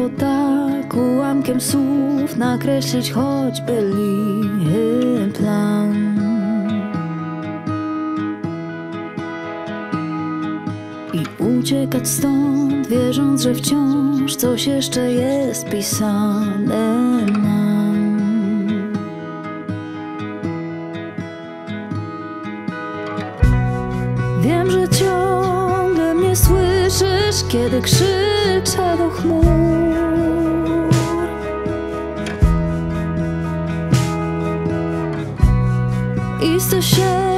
łatwo tak ułamkiem słów nakreślić choćby lihy plan. I uciekać stąd, wierząc, że wciąż coś jeszcze jest pisane nam. Wiem, że ciągle słyszysz, kiedy krzyczę do chmur. I tysięcy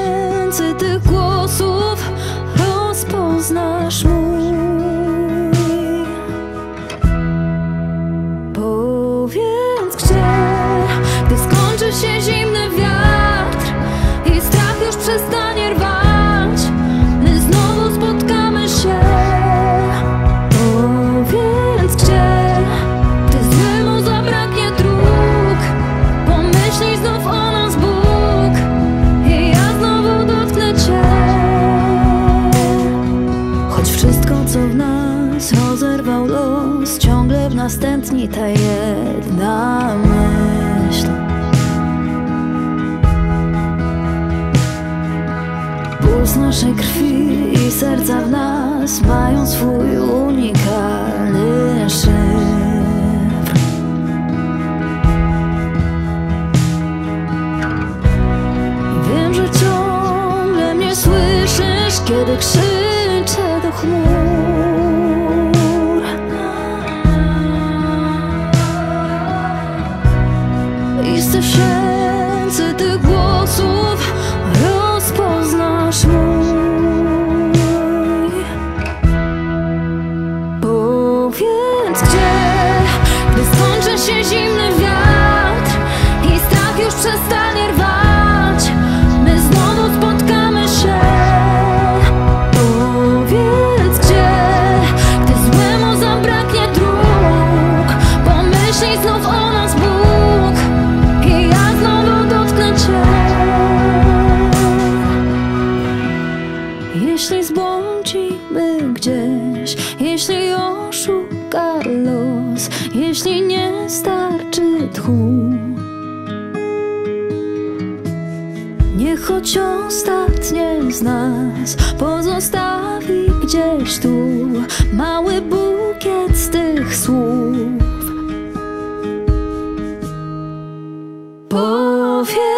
nas ta jedna myśl. Puls naszej krwi i serca w nas mają swój unikalny szyfr. Wiem, że ciągle mnie słyszysz, kiedy krzyczę zbłądzimy gdzieś. Jeśli oszuka los Jeśli nie starczy tchu. Nie choć ostatnie z nas Pozostawi gdzieś tu Mały bukiet z tych słów. Powiedz